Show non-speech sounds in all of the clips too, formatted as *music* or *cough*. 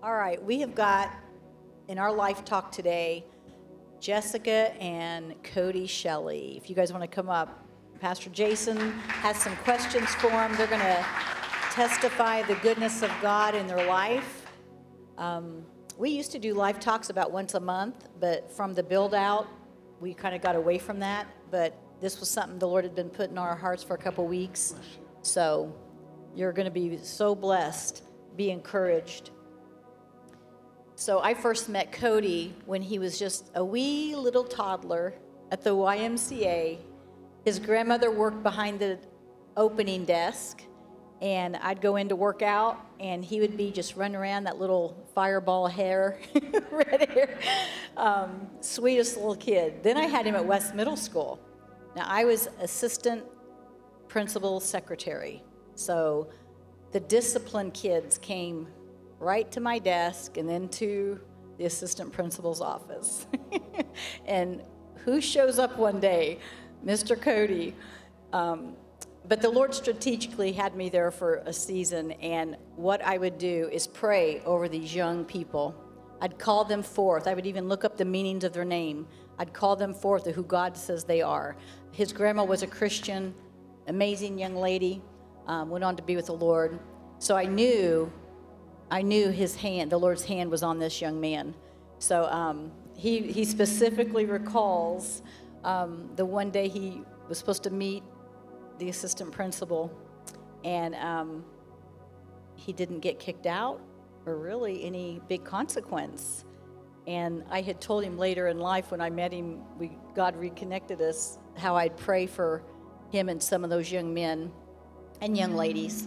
All right, we have got in our life talk today Jessica and Cody Shelley. If you guys want to come up, Pastor Jason has some questions for them. They're going to testify the goodness of God in their life. Um, we used to do life talks about once a month, but from the build out, we kind of got away from that. But this was something the Lord had been putting on our hearts for a couple weeks. So you're going to be so blessed. Be encouraged. So I first met Cody when he was just a wee little toddler at the YMCA. His grandmother worked behind the opening desk, and I'd go in to work out, and he would be just running around that little fireball hair, *laughs* red hair, um, sweetest little kid. Then I had him at West Middle School. Now I was assistant principal secretary, so the disciplined kids came right to my desk and then to the assistant principal's office. *laughs* and who shows up one day? Mr. Cody. Um, but the Lord strategically had me there for a season, and what I would do is pray over these young people. I'd call them forth. I would even look up the meanings of their name. I'd call them forth to who God says they are. His grandma was a Christian, amazing young lady, um, went on to be with the Lord. So I knew I knew his hand, the Lord's hand was on this young man. So um, he, he specifically recalls um, the one day he was supposed to meet the assistant principal, and um, he didn't get kicked out or really any big consequence. And I had told him later in life when I met him, we, God reconnected us, how I'd pray for him and some of those young men and young ladies.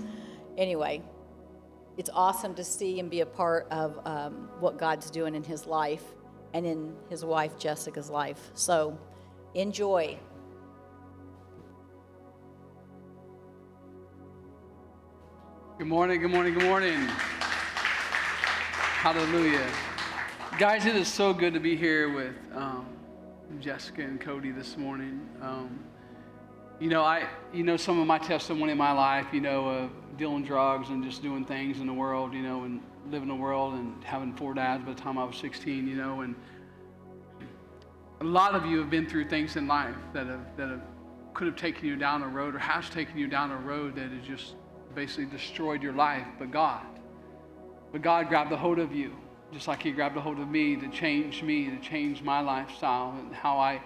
Anyway, it's awesome to see and be a part of um, what God's doing in his life and in his wife Jessica's life. So enjoy. Good morning, good morning, good morning. Hallelujah. Guys, it is so good to be here with um, Jessica and Cody this morning. Um, you know, I, you know, some of my testimony in my life, you know, of dealing drugs and just doing things in the world, you know, and living the world and having four dads by the time I was 16, you know, and a lot of you have been through things in life that have, that have, could have taken you down a road or has taken you down a road that has just basically destroyed your life, but God. But God grabbed a hold of you, just like He grabbed a hold of me to change me, to change my lifestyle and how I.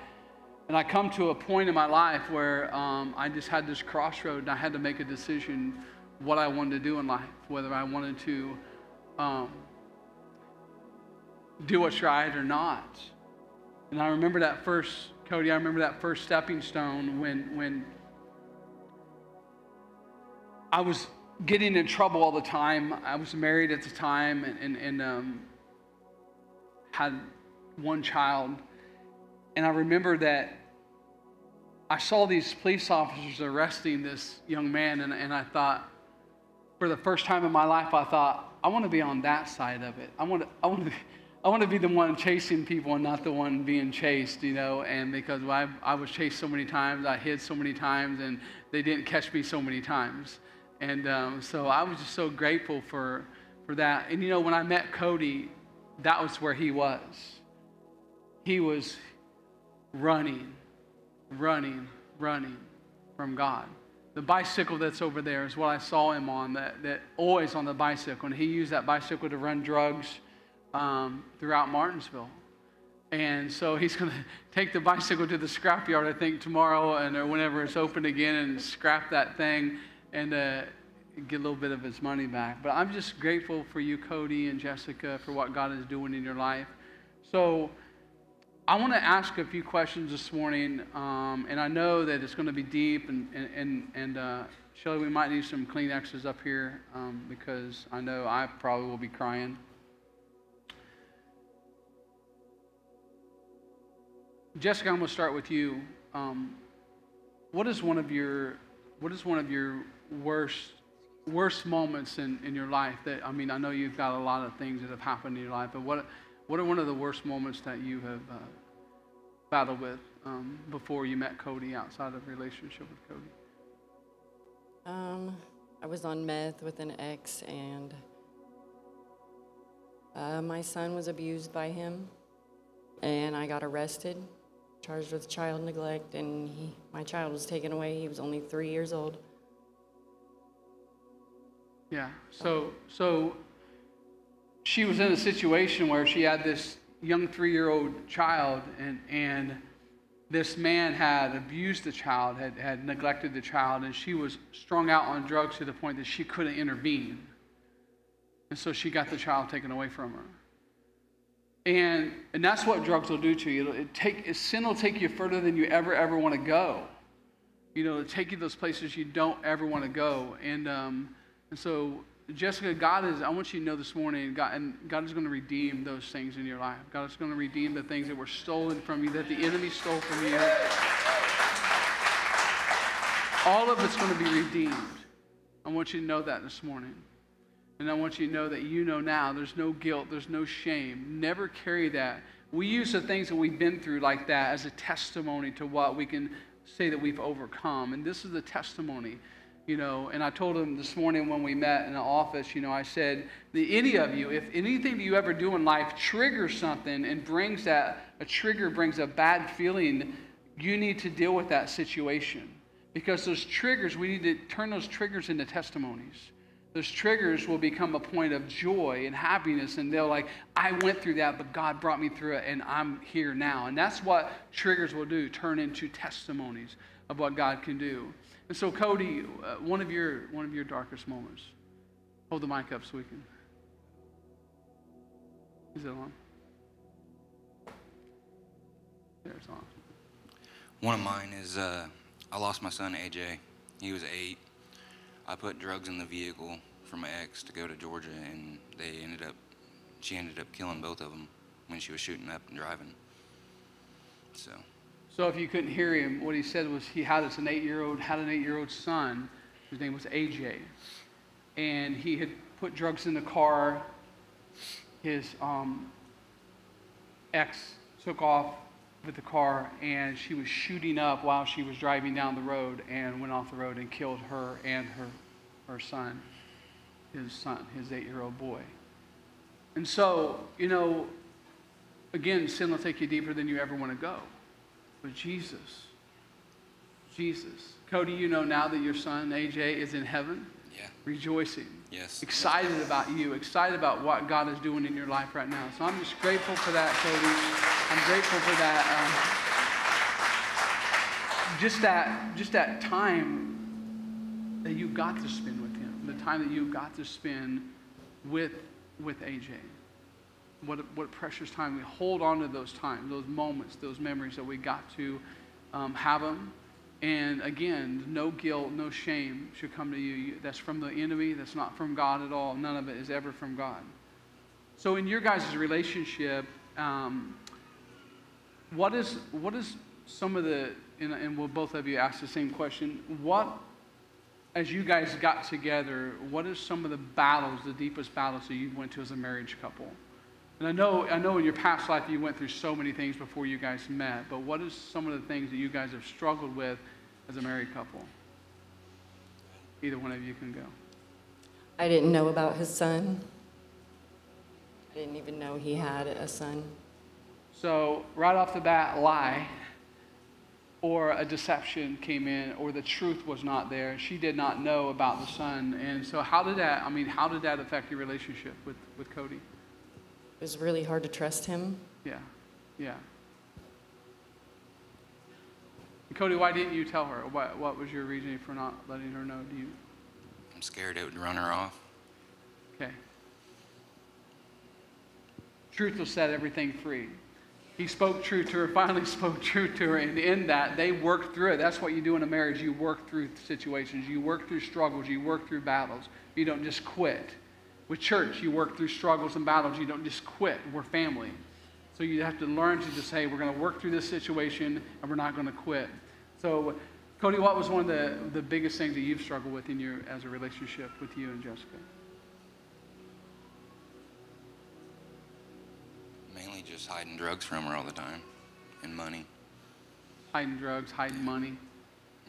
And I come to a point in my life where um, I just had this crossroad and I had to make a decision what I wanted to do in life, whether I wanted to um, do what's right or not. And I remember that first, Cody, I remember that first stepping stone when, when I was getting in trouble all the time. I was married at the time and, and, and um, had one child. And I remember that I saw these police officers arresting this young man, and, and I thought, for the first time in my life, I thought, I want to be on that side of it. I want to, I want to, I want to be the one chasing people and not the one being chased, you know. And because I, I was chased so many times, I hid so many times, and they didn't catch me so many times. And um, so I was just so grateful for, for that. And you know, when I met Cody, that was where he was. He was running, running, running from God. The bicycle that's over there is what I saw him on, that, that always on the bicycle. And he used that bicycle to run drugs um, throughout Martinsville. And so he's going *laughs* to take the bicycle to the scrapyard, I think, tomorrow and or whenever it's open again and scrap that thing and uh, get a little bit of his money back. But I'm just grateful for you, Cody and Jessica, for what God is doing in your life. So I want to ask a few questions this morning, um, and I know that it's going to be deep, and, and, and uh, Shelly, we might need some Kleenexes up here um, because I know I probably will be crying. Jessica, I'm going to start with you. Um, what is one of your what is one of your worst worst moments in, in your life that I mean I know you've got a lot of things that have happened in your life, but what what are one of the worst moments that you have uh, battled with um, before you met Cody outside of relationship with Cody? Um, I was on meth with an ex, and Uh, my son was abused by him, and I got arrested, charged with child neglect, and he, my child was taken away. He was only three years old. Yeah. So so she was in a situation where she had this young three-year-old child, and and this man had abused the child, had had neglected the child, and she was strung out on drugs to the point that she couldn't intervene, and so she got the child taken away from her. And and that's what drugs will do to you. It'll, it take sin will take you further than you ever ever want to go. You know, it'll take you those places you don't ever want to go, and. Um, and so, Jessica, God is, I want you to know this morning, God, and God is going to redeem those things in your life. God is going to redeem the things that were stolen from you, that the enemy stole from you. All of it's going to be redeemed. I want you to know that this morning. And I want you to know that you know now there's no guilt, there's no shame. Never carry that. We use the things that we've been through like that as a testimony to what we can say that we've overcome. And this is the testimony you know, and I told him this morning when we met in the office, you know, I said, any of you, if anything that you ever do in life triggers something and brings that, a trigger brings a bad feeling, you need to deal with that situation. Because those triggers, we need to turn those triggers into testimonies. Those triggers will become a point of joy and happiness, and they'll like, I went through that, but God brought me through it, and I'm here now. And that's what triggers will do turn into testimonies of what God can do. And so, Cody, uh, one of your one of your darkest moments. Hold the mic up so we can. Is it on? There, it's on. One of mine is uh, I lost my son AJ. He was eight. I put drugs in the vehicle for my ex to go to Georgia, and they ended up. She ended up killing both of them when she was shooting up and driving. So. So if you couldn't hear him, what he said was he had an eight-year-old had an eight-year-old son whose name was AJ, and he had put drugs in the car. His um, ex took off with the car, and she was shooting up while she was driving down the road and went off the road and killed her and her her son, his son, his eight-year-old boy. And so, you know, again, sin will take you deeper than you ever want to go. But Jesus, Jesus. Cody, you know now that your son, AJ, is in heaven? Yeah. Rejoicing. Yes. Excited about you, excited about what God is doing in your life right now. So I'm just grateful for that, Cody. I'm grateful for that. Um, just that, just that time that you got to spend with him, the time that you got to spend with, with AJ. What what precious time. We hold on to those times, those moments, those memories that we got to um, have them. And again, no guilt, no shame should come to you. That's from the enemy. That's not from God at all. None of it is ever from God. So, in your guys' relationship, um, what is what is some of the and, and will both of you ask the same question? What, as you guys got together, what is some of the battles, the deepest battles that you went to as a marriage couple? And I know, I know in your past life you went through so many things before you guys met, but what is some of the things that you guys have struggled with as a married couple? Either one of you can go. I didn't know about his son. I didn't even know he had a son. So, right off the bat, lie or a deception came in or the truth was not there. She did not know about the son. And so, how did that, I mean, how did that affect your relationship with, with Cody? It was really hard to trust him. Yeah, yeah. Cody, why didn't you tell her? What, what was your reasoning for not letting her know? Do you? I'm scared it would run her off. Okay. Truth will set everything free. He spoke truth to her, finally *laughs* spoke truth to her, and in that, they worked through it. That's what you do in a marriage. You work through situations, you work through struggles, you work through battles. You don't just quit. With church, you work through struggles and battles. You don't just quit. We're family. So you have to learn to just say, we're going to work through this situation and we're not going to quit. So, Cody, what was one of the, the biggest things that you've struggled with in your as a relationship with you and Jessica? Mainly just hiding drugs from her all the time and money. Hiding drugs, hiding money.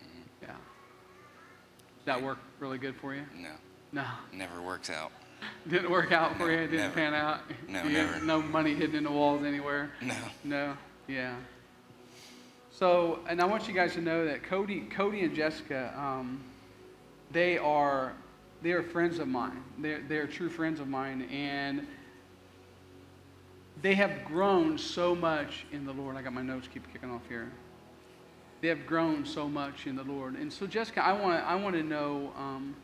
Mm-hmm. Yeah. Does that work really good for you? No. No. Never works out. *laughs* Didn't work out for you? It didn't never. pan out? No, You- never. No money hidden in the walls anywhere? No. No, yeah. So, and I want you guys to know that Cody, Cody and Jessica, um, they are, they are friends of mine. They're, they're true friends of mine, and they have grown so much in the Lord. I got my notes keep kicking off here. They have grown so much in the Lord, and so Jessica, I want, I want to know. Um,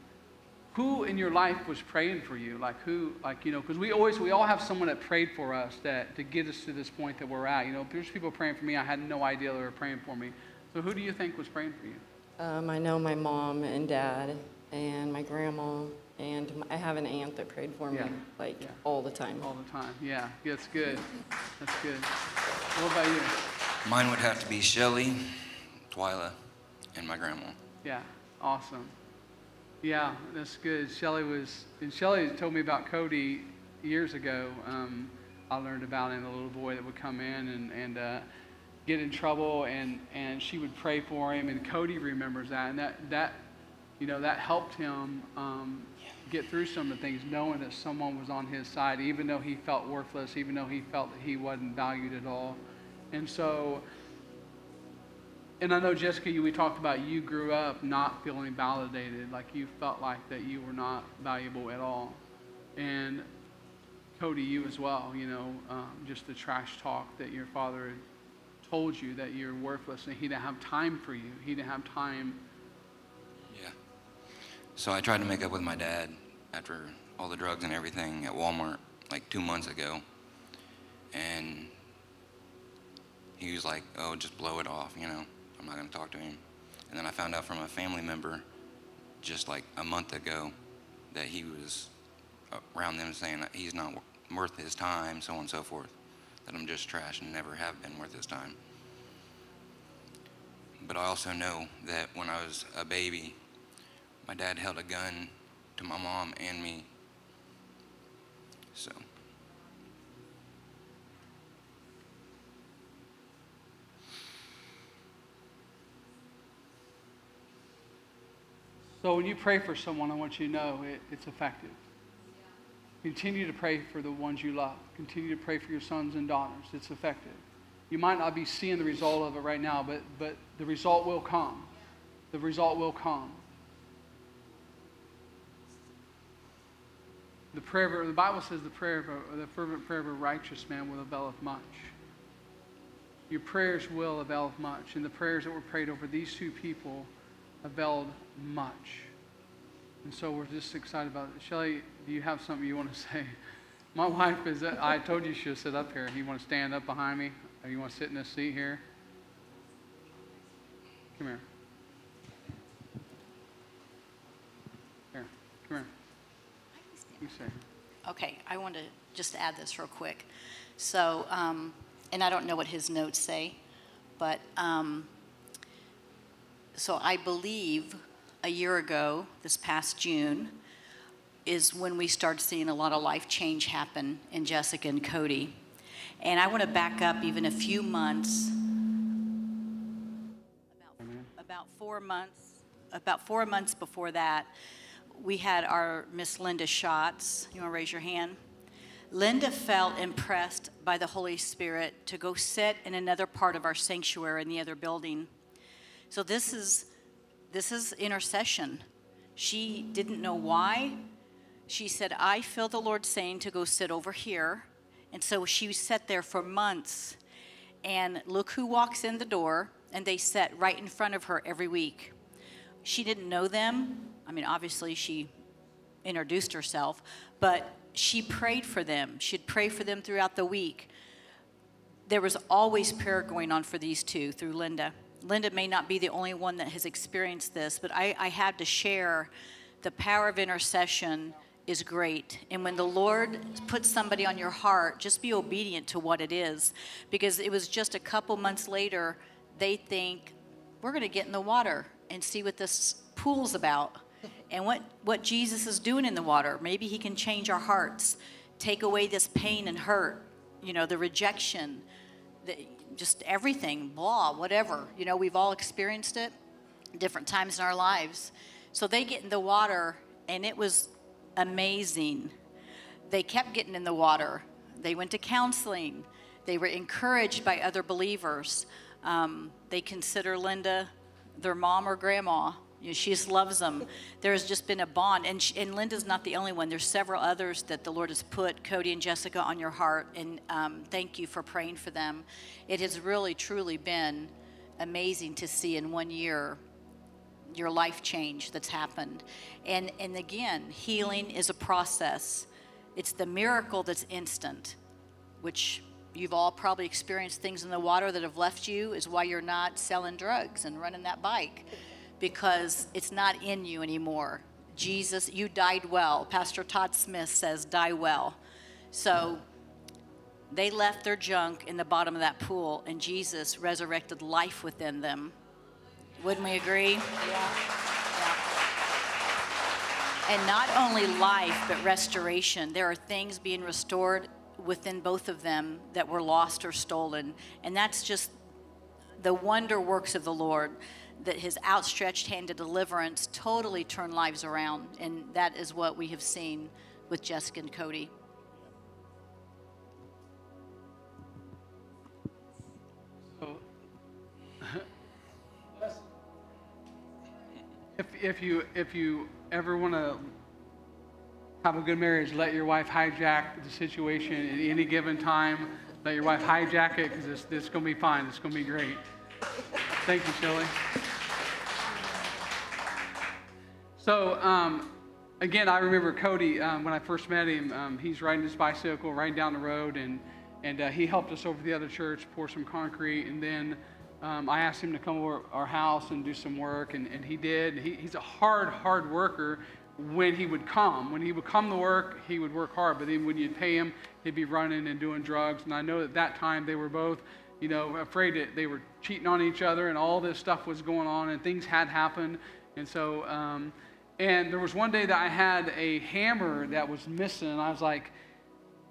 who in your life was praying for you? Like who like you know because we always we all have someone that prayed for us that to get us to this point that we're at. You know there's people praying for me i had no idea they were praying for me. So who do you think was praying for you? Um, I know my mom and dad and my grandma, and i have an aunt that prayed for me Yeah. like Yeah. all the time. all the time. Yeah that's good. That's good. What about you? Mine would have to be Shelly, Twyla, and my grandma. yeah awesome yeah that's good. Shelly was and shelly told me about cody years ago. Um, i learned about him a little boy that would come in and, and uh, get in trouble and, and she would pray for him and cody remembers that and that, that you know that helped him um, get through some of the things knowing that someone was on his side even though he felt worthless even though he felt that he wasn't valued at all. And so and I know Jessica, you, we talked about you grew up not feeling validated, like you felt like that you were not valuable at all, and Cody, you as well. You know, um, just the trash talk that your father told you that you're worthless, and he didn't have time for you. He didn't have time. Yeah. So I tried to make up with my dad after all the drugs and everything at Walmart like two months ago. And he was like, oh, just blow it off, you know. I'm not going to talk to him. And then I found out from a family member just like a month ago that he was around them saying he's not worth his time, so on and so forth. That I'm just trash and never have been worth his time. But I also know that when I was a baby, my dad held a gun to my mom and me. So, So when you pray for someone, I want you to know it, it's effective. Continue to pray for the ones you love. Continue to pray for your sons and daughters. It's effective. You might not be seeing the result of it right now, but, but the result will come. The result will come. The prayer of, the Bible says the prayer of a, the fervent prayer of a righteous man will availeth much. Your prayers will avail much, and the prayers that were prayed over these two people availed much. And so we're just excited about it. Shelly, do you have something you want to *laughs* say? My wife is, I told you she should sit up here. You want to stand up behind me? Or you want to sit in this seat here? Come here. Here, come here. You say. Okay, I want to just add this real quick. So, um, and I don't know what his notes say, but um, so I believe a year ago, this past June, is when we started seeing a lot of life change happen in Jessica and Cody. And I want to back up even a few months, about, about four months, about four months before that, we had our Miss Linda Schatz. You want to raise your hand? Linda felt impressed by the Holy Spirit to go sit in another part of our sanctuary in the other building. So this is this is intercession. She didn't know why. She said, "I feel the Lord saying to go sit over here." And so she sat there for months. And look who walks in the door, and they sat right in front of her every week. She didn't know them. I mean, obviously, she introduced herself, but she prayed for them. She'd pray for them throughout the week. There was always prayer going on for these two through Linda. Linda may not be the only one that has experienced this, but I, I had to share the power of intercession is great. And when the Lord puts somebody on your heart, just be obedient to what it is. Because it was just a couple months later, they think, we're going to get in the water and see what this pool's about and what, what Jesus is doing in the water. Maybe he can change our hearts, take away this pain and hurt, you know, the rejection, the, just everything, blah, whatever. You know, we've all experienced it different times in our lives. So they get in the water, and it was amazing. they kept getting in the water. They went to counseling. They were encouraged by other believers. Um, they consider Linda their mom or grandma. You know, she just loves them. There's just been a bond, and, sh and Linda's not the only one. There's several others that the Lord has put, Cody and Jessica, on your heart, and um, thank you for praying for them. It has really, truly been amazing to see in one year your life change that's happened. And, and again, healing is a process. It's the miracle that's instant, which you've all probably experienced things in the water that have left you, is why you're not selling drugs and running that bike, because it's not in you anymore. Jesus, you died well. Pastor Todd Smith says, die well. So they left their junk in the bottom of that pool, and Jesus resurrected life within them. Wouldn't we agree? Yeah. And not only life, but restoration. There are things being restored within both of them that were lost or stolen. And that's just the wonder works of the Lord, that his outstretched hand of deliverance totally turned lives around. And that is what we have seen with Jessica and Cody. So, if, if you if you ever want to have a good marriage, let your wife hijack the situation at any given time. Let your wife hijack it because it's, going to be fine. It's going to be great. Thank you, Shelley. So, um, again, I remember Cody um, when I first met him. Um, he's riding his bicycle, riding down the road, and and uh, he helped us over the other church, pour some concrete, and then um, I asked him to come over our house and do some work, and, and he did. He, he's a hard, hard worker when he would come. When he would come to work, he would work hard, but then when you'd pay him, he'd be running and doing drugs. And I know at that time they were both, you know, afraid that they were cheating on each other, and all this stuff was going on, and things had happened. And so, um, and there was one day that I had a hammer that was missing, and I was like,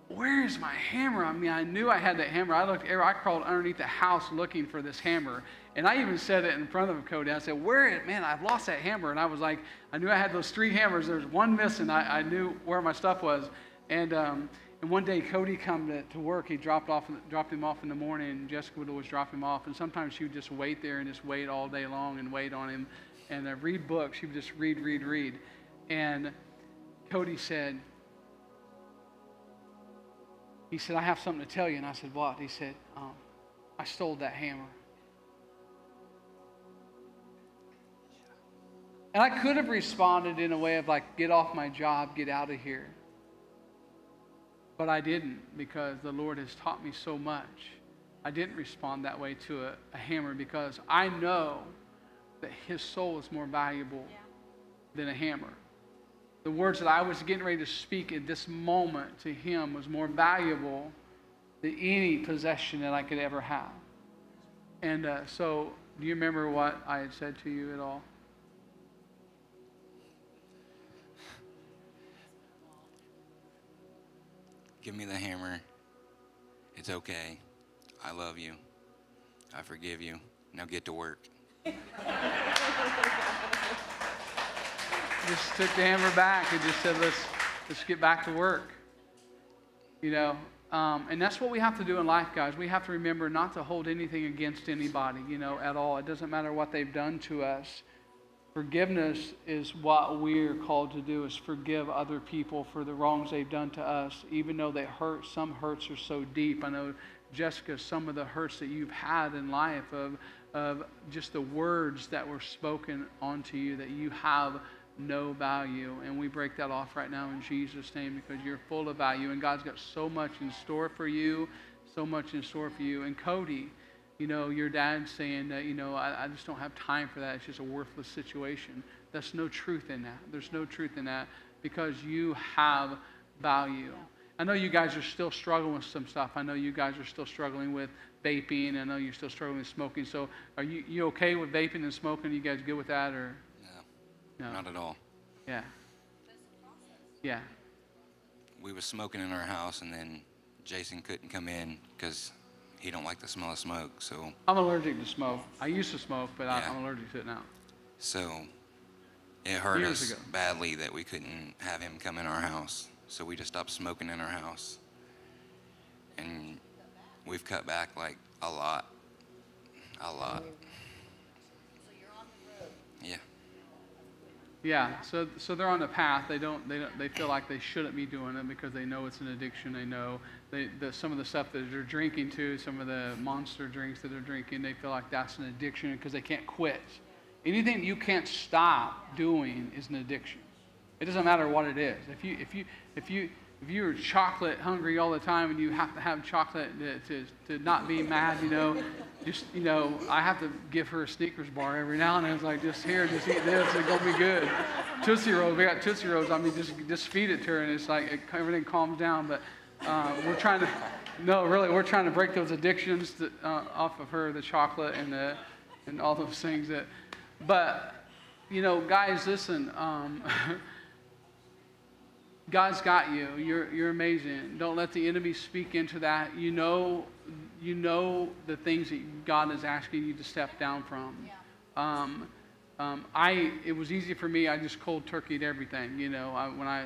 where's my hammer? I mean, I knew I had that hammer. I looked, I crawled underneath the house looking for this hammer. And I even said it in front of Cody. I said, where, man, I've lost that hammer. And I was like, I knew I had those three hammers. There's one missing. I, I knew where my stuff was. And, um, and one day Cody come to, to work. He dropped, off, dropped him off in the morning. Jessica would always drop him off. And sometimes she would just wait there and just wait all day long and wait on him. And uh, read books. She would just read, read, read. And Cody said, he said, I have something to tell you. And I said, What? He said, um, I stole that hammer. And I could have responded in a way of like, Get off my job, get out of here. But I didn't because the Lord has taught me so much. I didn't respond that way to a, a hammer because I know that his soul is more valuable yeah. than a hammer the words that I was getting ready to speak at this moment to him was more valuable than any possession that I could ever have. And uh, so, do you remember what I had said to you at all? Give me the hammer. It's okay. I love you. I forgive you. Now get to work. Just took the hammer back and just said, let's, let's get back to work. You know, um, and that's what we have to do in life, guys. We have to remember not to hold anything against anybody, you know, at all. It doesn't matter what they've done to us. Forgiveness is what we're called to do, is forgive other people for the wrongs they've done to us, even though they hurt. Some hurts are so deep. I know, Jessica, some of the hurts that you've had in life of, of just the words that were spoken onto you that you have no value. And we break that off right now in Jesus' name because you're full of value. And God's got so much in store for you, so much in store for you. And Cody, you know, your dad's saying that, you know, I, I just don't have time for that. It's just a worthless situation. That's no truth in that. There's no truth in that because you have value. I know you guys are still struggling with some stuff. I know you guys are still struggling with vaping. I know you're still struggling with smoking. So are you, you okay with vaping and smoking? Are you guys good with that or? No. Not at all. Yeah. Yeah. We were smoking in our house, and then Jason couldn't come in because he don't like the smell of smoke. So I'm allergic to smoke. I used to smoke, but I, I'm allergic to it now. so it hurt Years us ago. badly that we couldn't have him come in our house. So we just stopped smoking in our house. And we've cut back like a lot. A lot. Yeah. Yeah, so so they're on the path. They don't they don't, they feel like they shouldn't be doing it because they know it's an addiction. They know they the, some of the stuff that they're drinking too, some of the monster drinks that they're drinking, they feel like that's an addiction because they can't quit. Anything you can't stop doing is an addiction. It doesn't matter what it is. If you if you if you if you're chocolate hungry all the time and you have to have chocolate to, to, to not be mad, you know, just, you know, I have to give her a Snickers bar every now and then. It's like, just here, just eat this, it's gonna be good. Tootsie Rolls, we got Tootsie Rolls. I mean, just, just feed it to her and it's like, it, everything calms down. But uh, we're trying to, no, really, we're trying to break those addictions to, uh, off of her, the chocolate and the, and all those things that, but, you know, guys, listen, um, *laughs* God's got you. You're, you're amazing. Don't let the enemy speak into that. You know, you know the things that God is asking you to step down from. Um, um, I, it was easy for me. I just cold turkeyed everything. You know, I, when I,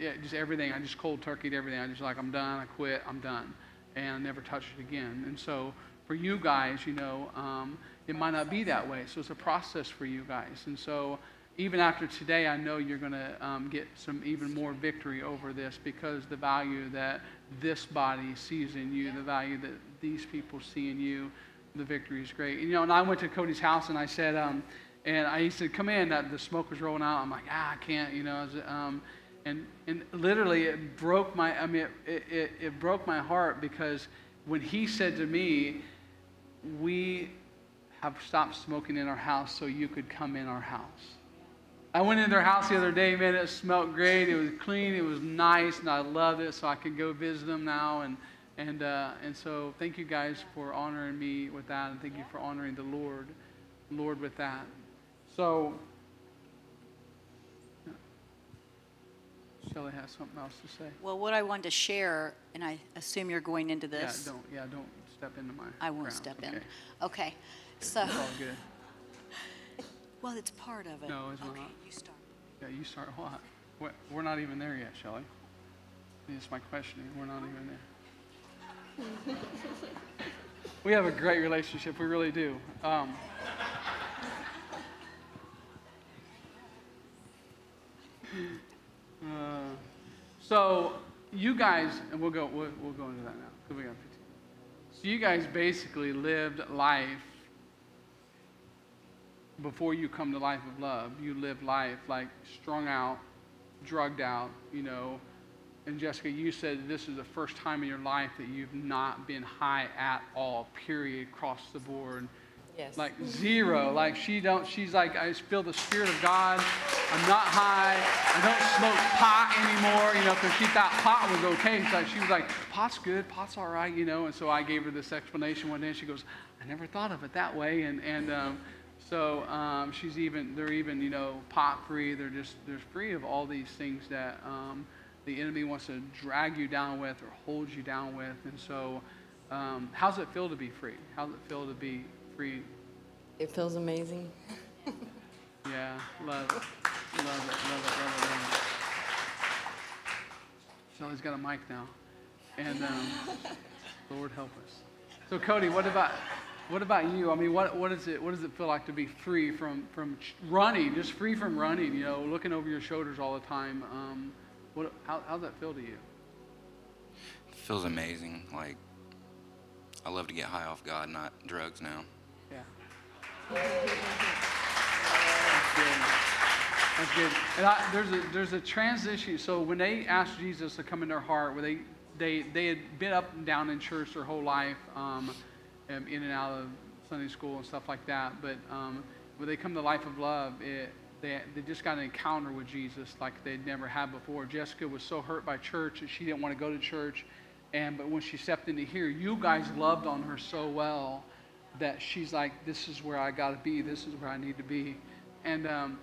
yeah, just everything. I just cold turkeyed everything. I just like, I'm done. I quit. I'm done. And I never touched it again. And so for you guys, you know, um, it might not be that way. So it's a process for you guys. And so even after today, I know you're going to um, get some even more victory over this because the value that this body sees in you, the value that these people see in you, the victory is great. And, you know, and I went to Cody's house and I said, um, and I he said, come in. The smoke was rolling out. I'm like, ah, I can't, you know. Um, and and literally, it broke my. I mean, it, it, it broke my heart because when he said to me, we have stopped smoking in our house so you could come in our house. I went in their house the other day, man. It smelled great. It was clean. It was nice, and I loved it. So I could go visit them now, and and uh, and so thank you guys for honoring me with that, and thank you for honoring the Lord, Lord with that. So. Shelley has something else to say. Well, what I wanted to share, and I assume you're going into this. Yeah, don't yeah don't step into my. I won't grounds, step okay? in. Okay, so, It's all good. Well, it's part of it. No, it's Okay, not. you start. Yeah, you start what? What? We're not even there yet, Shelley. It's my questioning. We're not even there. we have a great relationship. We really do. Um, uh, so you guys, and we'll go. We'll, we'll go into that now because we got 15. So you guys basically lived life before you come to life of love, you live life like strung out, drugged out, you know. And Jessica, you said this is the first time in your life that you've not been high at all, period, across the board. Yes. Like zero. Like she don't she's like, I just feel the spirit of God. I'm not high. I don't smoke pot anymore, you know, because she thought pot was okay. So she was like, pot's good, pot's all right, you know. And so I gave her this explanation one day and she goes, I never thought of it that way. And and um, so um, she's even, they're even, you know, pot free. They're just, they're free of all these things that um, the enemy wants to drag you down with or hold you down with. And so, um, how's it feel to be free? How's it feel to be free? It feels amazing. *laughs* Yeah, love it, love it, love it, love it, love it. Shelly's got a mic now, and um, *laughs* Lord help us. So Cody, what about what about you? I mean, what what is it? What does it feel like to be free from from running? Just free from running. You know, looking over your shoulders all the time. Um, what how does that feel to you? It feels amazing. Like, I love to get high off God, not drugs now. Yeah. That's good. That's good. And I, there's a there's a transition. So when they asked Jesus to come in their heart, where they they they had been up and down in church their whole life, um, um, in and out of Sunday school and stuff like that. But um, when they come to life of love, it they they just got an encounter with Jesus like they'd never had before. Jessica was so hurt by church that she didn't want to go to church, and but when she stepped into here, you guys loved on her so well that she's like, this is where I got to be. This is where I need to be. And, um,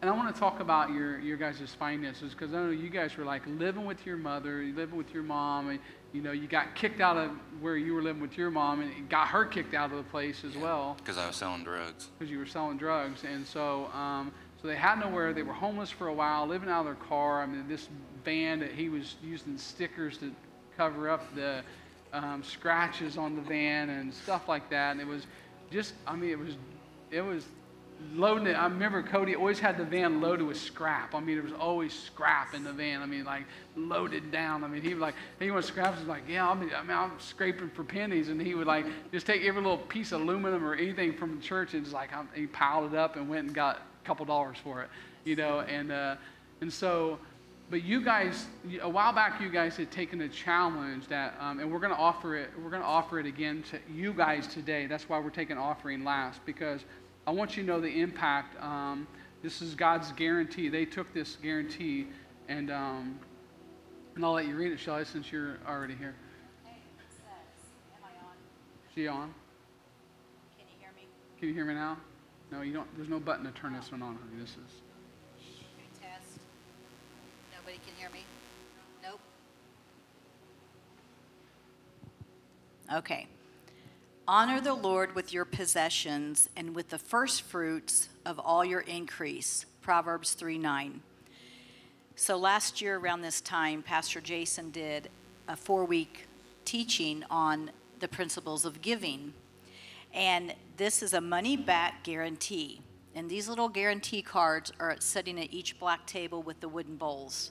and I want to talk about your, your guys' finances because I know you guys were like living with your mother, living with your mom, and you know, you got kicked out of where you were living with your mom and got her kicked out of the place as well Because I was selling drugs. because you were selling drugs. And so, um, So they had nowhere. They were homeless for a while, living out of their car. I mean, this van that he was using stickers to cover up the um, scratches on the van and stuff like that. And it was just, I mean, it was, it was loading it. I remember Cody always had the van loaded with scrap. I mean, there was always scrap in the van. I mean, like loaded down. I mean, he was like, want scraps? He's like, yeah, I mean, I I'm scraping for pennies. And he would like just take every little piece of aluminum or anything from the church and just like, um, he piled it up and went and got a couple dollars for it, you know. And, uh, and so, but you guys, a while back, you guys had taken a challenge that, um, and we're going to offer it. We're going to offer it again to you guys today. That's why we're taking offering last because I want you to know the impact. Um, this is God's guarantee. They took this guarantee, and um, and I'll let you read it, Shelley, since you're already here. Hey, it says, am I on? She on? Can you hear me? Can you hear me now? No, you don't. There's no button to turn this one on. This is. Okay, test. Nobody can hear me? Nope. Okay. Honor the Lord with your possessions and with the first fruits of all your increase. Proverbs 3 9. So last year around this time, Pastor Jason did a four week teaching on the principles of giving. And this is a money back guarantee. And these little guarantee cards are sitting at each black table with the wooden bowls.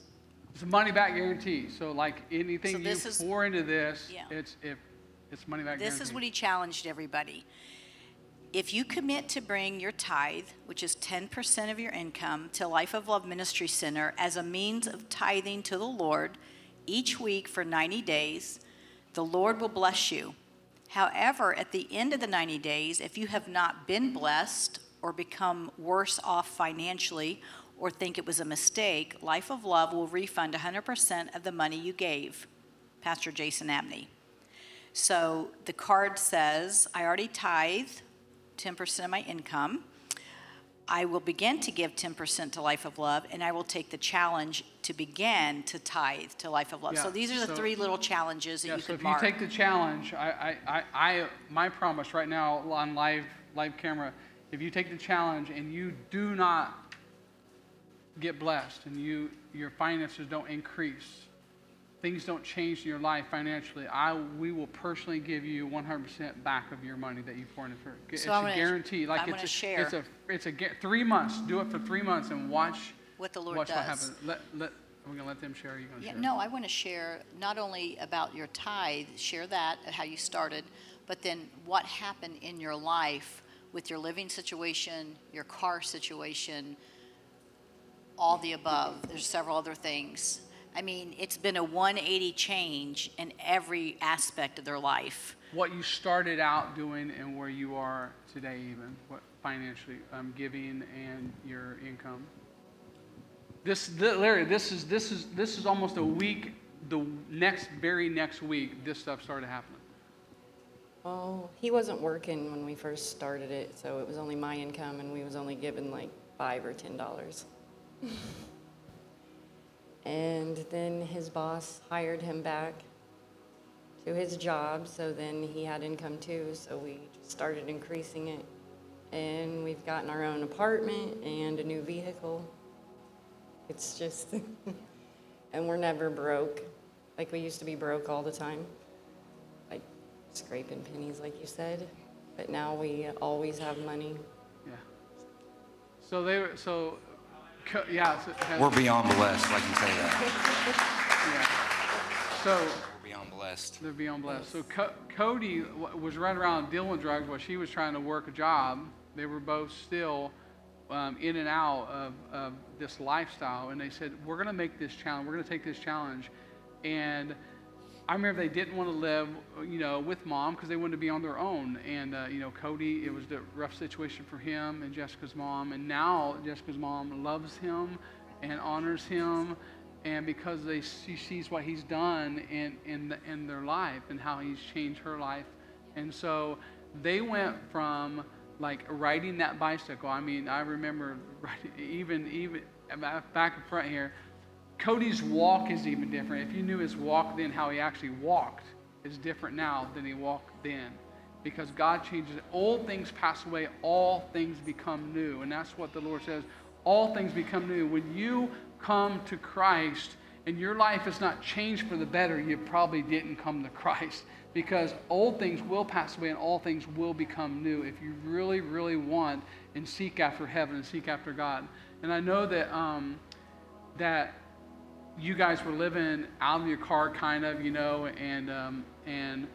It's a money back guarantee. So like anything So you is- pour into this, Yeah. it's if it's money back This guarantee. is what he challenged everybody. If you commit to bring your tithe, which is 10% of your income, to Life of Love Ministry Center as a means of tithing to the Lord each week for 90 days, the Lord will bless you. However, at the end of the 90 days, if you have not been blessed or become worse off financially or think it was a mistake, Life of Love will refund 100% of the money you gave. Pastor Jason Abney. So the card says, I already tithe 10% of my income. I will begin to give 10% to Life of Love, and I will take the challenge to begin to tithe to Life of Love. So these are the so- three little challenges that Yeah, you so could if you take the challenge, I, I, I, I, my promise right now on live, live camera, if you take the challenge and you do not get blessed and you, your finances don't increase, things don't change in your life financially, I, we will personally give you 100% back of your money that you pour into it. It's So a gonna- guarantee. Like I'm it's a, share. It's a, it's a, three months. Do it for three months and watch. What the Lord watch what happens. Let, let, we're gonna let them share. Are you gonna Yeah, share? no, I want to share not only about your tithe, share that, how you started, but then what happened in your life with your living situation, your car situation, all the above. There's several other things. I mean, it's been a 180 change in every aspect of their life. what you started out doing and where you are today even what financially um, giving and your income this th- larry this is this is this is almost a week the next very next week this stuff started happening Oh, he wasn't working when we first started it, so it was only my income, and we was only given like five or ten dollars. *laughs* and then his boss hired him back to his job, so then he had income too. So we started increasing it, and we've gotten our own apartment and a new vehicle. It's just, *laughs* and we're never broke, like we used to be broke all the time like scraping pennies, like you said. But now we always have money. yeah so they were so co- yeah so, We're beyond blessed, like you say that. *laughs* yeah so We're beyond blessed. They're beyond blessed. So Co- Cody w- was running around dealing drugs while she was trying to work a job. They were both still um, in and out of, of this lifestyle, and they said, "We're going to make this challenge. We're going to take this challenge." And I remember they didn't want to live, you know, with mom because they wanted to be on their own. And uh, you know, Cody, it was a rough situation for him and Jessica's mom. And now Jessica's mom loves him and honors him, and because they she sees what he's done in in in their life and how he's changed her life, and so they went from like riding that bicycle. I mean, I remember riding, *laughs* even even back in front here. Cody's walk is even different. If you knew his walk then, how he actually walked is different now than he walked then. Because God changes it. Old things pass away, all things become new. And that's what the Lord says. all things become new. When you come to Christ and your life is not changed for the better, you probably didn't come to Christ because old things will pass away and all things will become new if you really, really want and seek after heaven and seek after God. And I know that um, that you guys were living out of your car, kind of, you know, and um, and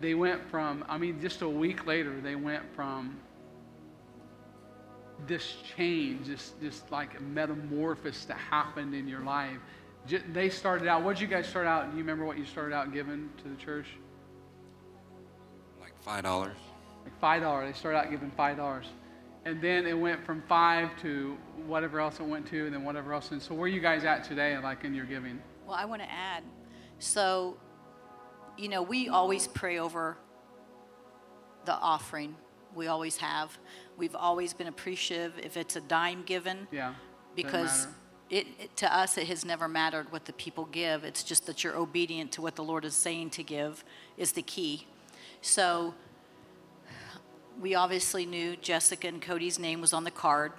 they went from. I mean, just a week later, they went from this change, this this like metamorphosis that happened in your life. They started out. What did you guys start out? Do you remember what you started out giving to the church? Like five dollars. Like five dollars. They started out giving five dollars, and then it went from five to whatever else it went to, and then whatever else. And so, where are you guys at today, like in your giving? Well, I want to add. So, you know, we always pray over the offering. We always have. We've always been appreciative if it's a dime given. Yeah. Because it, it, to us it has never mattered what the people give. It's just that you're obedient to what the Lord is saying to give is the key. So we obviously knew Jessica and Cody's name was on the card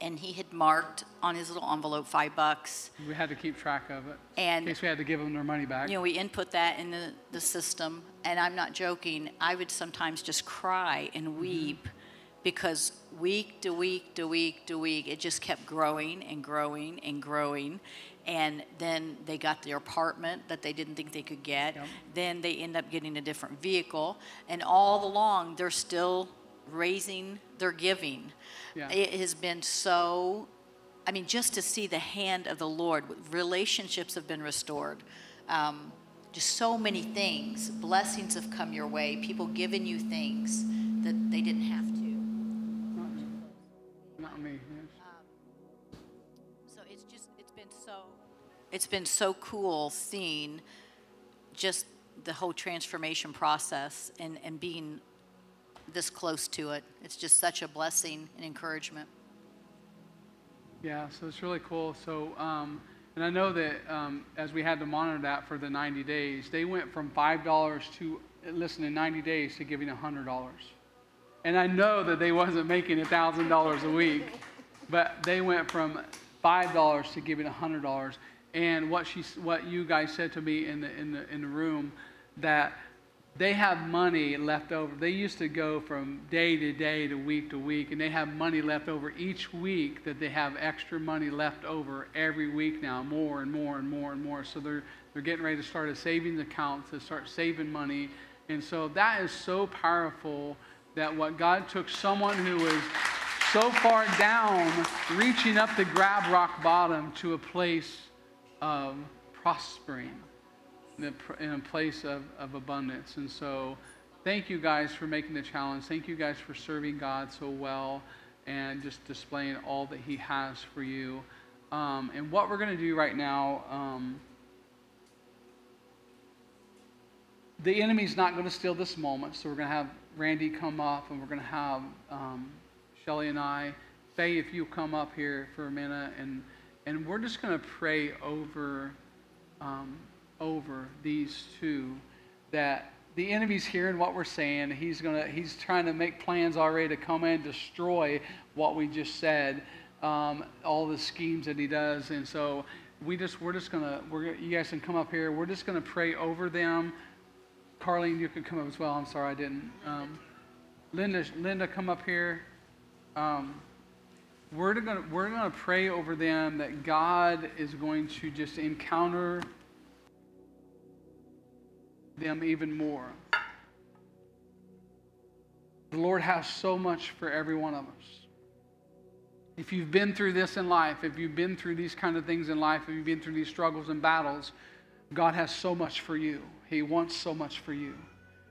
and he had marked on his little envelope five bucks. We had to keep track of it and, in case we had to give them their money back. You know, we input that in the, the system, and I'm not joking. I would sometimes just cry and weep mm-hmm. Because week to week to week to week, it just kept growing and growing and growing. And then they got their apartment that they didn't think they could get. Yep. Then they end up getting a different vehicle. And all along, they're still raising their giving. Yeah. It has been so, I mean, just to see the hand of the Lord, relationships have been restored. Um, just so many things. Blessings have come your way. People giving you things that they didn't have to. It's been so cool seeing just the whole transformation process and, and being this close to it. It's just such a blessing and encouragement. Yeah, so it's really cool. So, um, and I know that um, as we had to monitor that for the 90 days, they went from $5 to, listen, in 90 days to giving $100. And I know that they wasn't making $1,000 a week, but they went from $5 to giving $100. And what, she, what you guys said to me in the, in the, in the room, that they have money left over. They used to go from day to day to week to week, and they have money left over each week that they have extra money left over every week now, more and more and more and more. So they're, they're getting ready to start a savings account to start saving money. And so that is so powerful that what God took someone who was so far down, reaching up to grab rock bottom to a place of prospering in a place of, of abundance. And so, thank you guys for making the challenge. Thank you guys for serving God so well and just displaying all that He has for you. Um, and what we're going to do right now, um, the enemy's not going to steal this moment. So, we're going to have Randy come up and we're going to have um, Shelly and I. Faye, if you come up here for a minute, and, and we're just going to pray over. Um, over these two that the enemy's hearing what we're saying. He's gonna he's trying to make plans already to come and destroy what we just said, um, all the schemes that he does. And so we just we're just gonna we're you guys can come up here. We're just gonna pray over them. Carlene, you can come up as well. I'm sorry I didn't. Um, Linda, Linda, come up here. Um, we're gonna we're gonna pray over them that God is going to just encounter them even more. The Lord has so much for every one of us. If you've been through this in life, if you've been through these kind of things in life, if you've been through these struggles and battles, God has so much for you. He wants so much for you.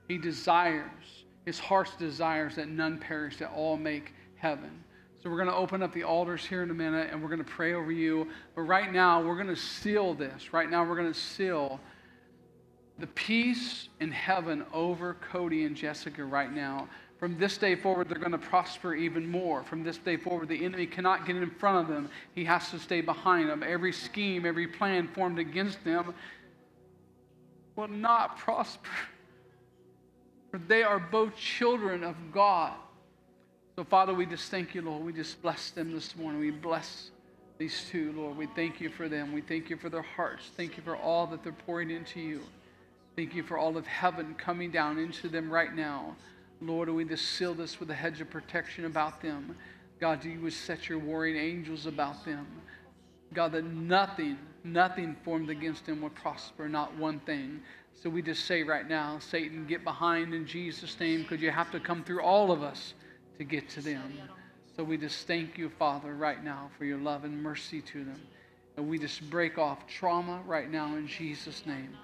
He desires, his heart's desires that none perish, that all make heaven. So we're going to open up the altars here in a minute and we're going to pray over you. But right now, we're going to seal this. Right now, we're going to seal the peace in heaven over Cody and Jessica right now. From this day forward, they're going to prosper even more. From this day forward, the enemy cannot get in front of them. He has to stay behind them. Every scheme, every plan formed against them will not prosper. *laughs* For they are both children of God. So, Father, we just thank you, Lord. We just bless them this morning. We bless these two, Lord. We thank you for them. We thank you for their hearts. Thank you for all that they're pouring into you. Thank you for all of heaven coming down into them right now. Lord, we just seal this with a hedge of protection about them. God, you would set your warring angels about them. God, that nothing, nothing formed against them will prosper, not one thing. So we just say right now, Satan, get behind in Jesus' name, because you have to come through all of us to get to them. So we just thank you, Father, right now for your love and mercy to them. And we just break off trauma right now in Jesus' name.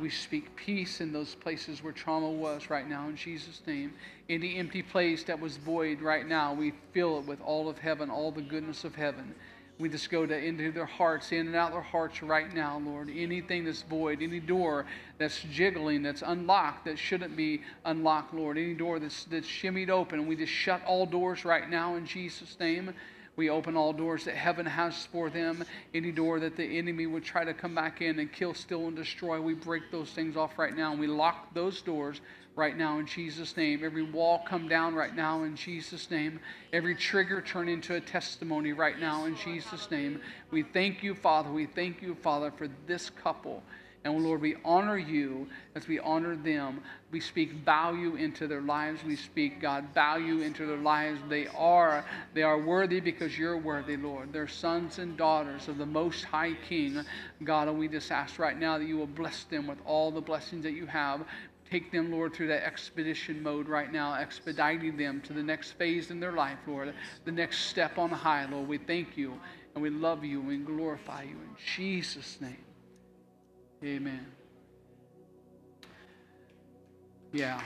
We speak peace in those places where trauma was right now in Jesus' name. Any empty place that was void right now, we fill it with all of heaven, all the goodness of heaven. We just go to into their hearts, in and out their hearts right now, Lord. Anything that's void, any door that's jiggling, that's unlocked, that shouldn't be unlocked, Lord. Any door that's that's shimmied open, we just shut all doors right now in Jesus' name. We open all doors that heaven has for them. Any door that the enemy would try to come back in and kill, steal, and destroy, we break those things off right now. And we lock those doors right now in Jesus' name. Every wall come down right now in Jesus' name. Every trigger turn into a testimony right now in Jesus' name. We thank you, Father. We thank you, Father, for this couple. And Lord, we honor you as we honor them. We speak value into their lives. We speak, God, value into their lives. They are, they are worthy because you're worthy, Lord. They're sons and daughters of the Most High King. God, and we just ask right now that you will bless them with all the blessings that you have. Take them, Lord, through that expedition mode right now, expediting them to the next phase in their life, Lord, the next step on the high, Lord. We thank you and we love you and we glorify you in Jesus' name. Amen. Yeah.